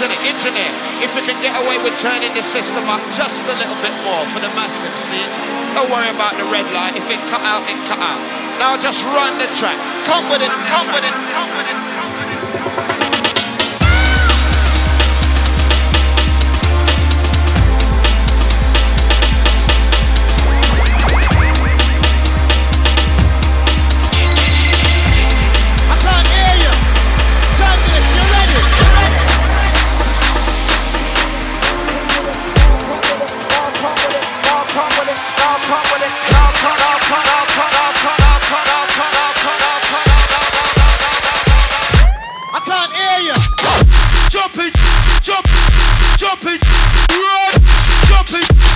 internet, internet, internet. If we can get away with turning the system up just a little bit more for the massive, see? Don't worry about the red light. If it cut out, it cut out. Now just run the track. Come with it, come with it, come with it. Switch. Jump it, jump,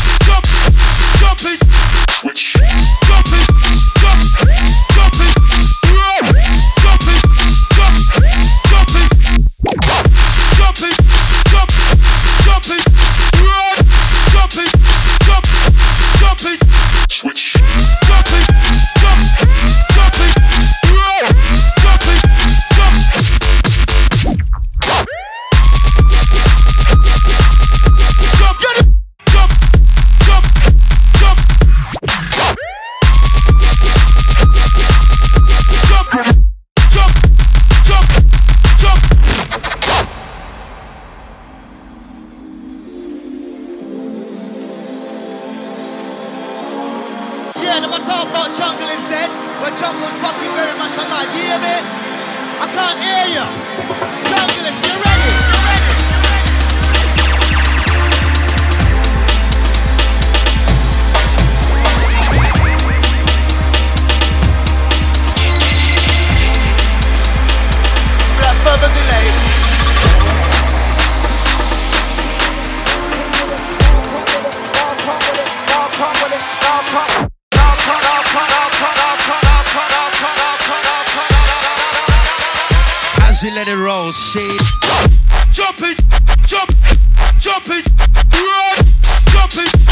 man, I'ma talk about jungle is dead, but jungle is fucking very much alive. You hear me? I can't hear you. Jungle is, you ready? You ready? She let it roll, she jump it, jump, jump it, run, jump it.